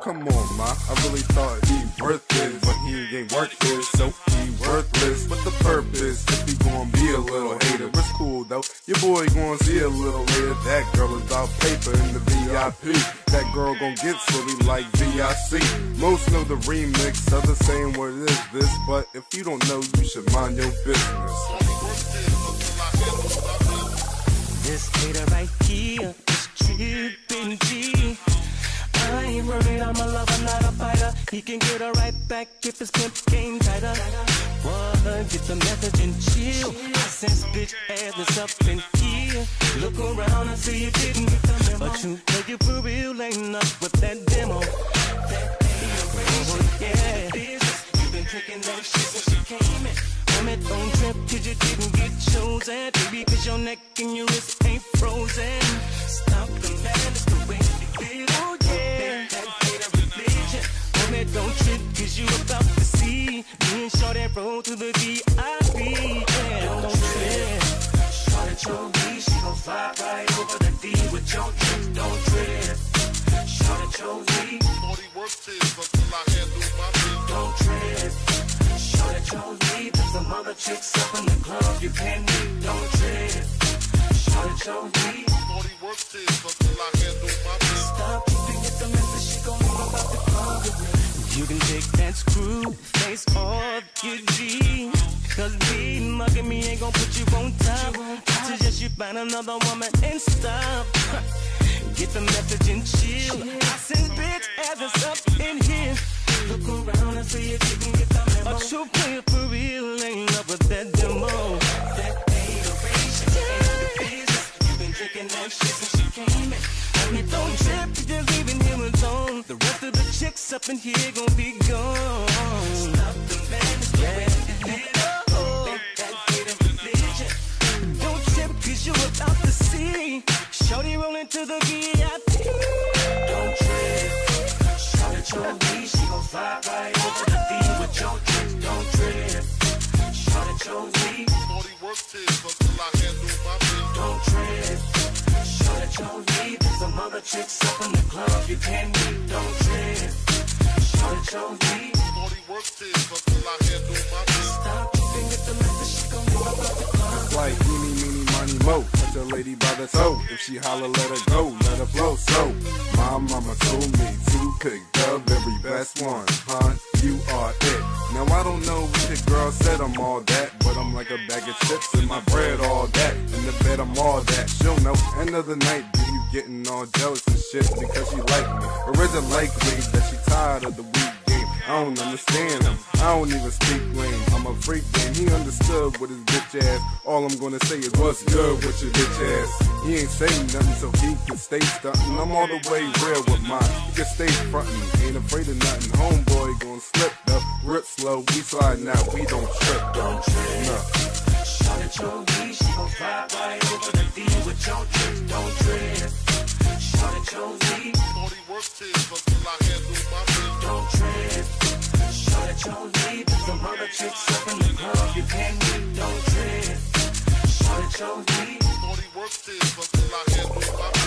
come on, ma. I really thought he worth it, but he ain't worth it, so he worthless. But the purpose, if he gon' be a little hater, it's cool though. Your boy gon' see a little later. That girl is about paper in the VIP. That girl gon' get silly like VIC. Most know the remix of the same word is this, but if you don't know, you should mind your business. This hater right here is tripping G. I ain't worried, I'm a lover, not a fighter. He can get her right back if his pimp game tighter. What? Get the message and chill. I sense bitch ass up in here. Look around and see you didn't get the memo. But you know you for real ain't up with that demo. Yeah. You've been drinking that shit since you came in. Woman, don't trip you didn't get chosen. Baby, cause your neck and your wrist ain't frozen. Stop the madness Woman, don't trip cause you about to see. Me and Shorty roll to the VIP. Yeah, don't trip. Shorty told me she gon' fly right over the D with your trip. Don't trip. Shorty told me. Shorty works this until I handle my business. Don't trip. Shorty told me there's some other chicks up in the club you can't meet. Don't trip. Shorty told me. Shorty works this until I handle my business. Stop, you can get the message. Can take that screw face off your G. Cause being mugging me ain't gon' put you on top. I suggest you find another woman and stop. Get the message and chill. I send bitch asses up in here. Look around and see if you can get the memo. A true player for real ain't up with that demo. That ain't the business. You been drinking that shit since you came in. Homie, don't trip, The rest of the chicks up in here gon' be gone. Stop the madness, yeah. That hater religion. Don't trip, cause you about to see. Shorty rolling to the VIP. Don't trip. Shorty me she gon' fly right over the D with your trip. Don't trip. Shorty me. Shorty this until I handle my business. Don't trip. Shorty there's some other chicks up in the club you can't meet. Don't trip. My business. Stop tripping the about the club. Like eeny, meeny, money, mo. Touch a lady by the toe. If she holler, let her go, let her flow. So, my mama told me to pick the very best one, huh? You are it. Now I don't know what the girl said I'm all that, but I'm like a bag of chips in my bread, all that. I'm all that. She'll know. End of the night, be you getting all jealous and shit because she like me, or is it likely that she tired of the weak game? I don't understand him. I don't even speak lame. I'm a freak game. He understood what his bitch ass. All I'm gonna say is what's good with your bitch ass. He ain't saying nothing so he can stay stunting. I'm all the way real with mine. He can stay frontin'. Ain't afraid of nothing. Homeboy gon' slip though. Rip slow. We slide now. We don't trip though. No with your. She gon' fly right over the D with your tricks. Don't trip. Shot at your knee. Only work tears until I handle my business. Don't trip. Shot at your knee. There's a murder chicks up in the club. You can't get. Don't trip. Shot at your knee. Only work tears until I handle my business.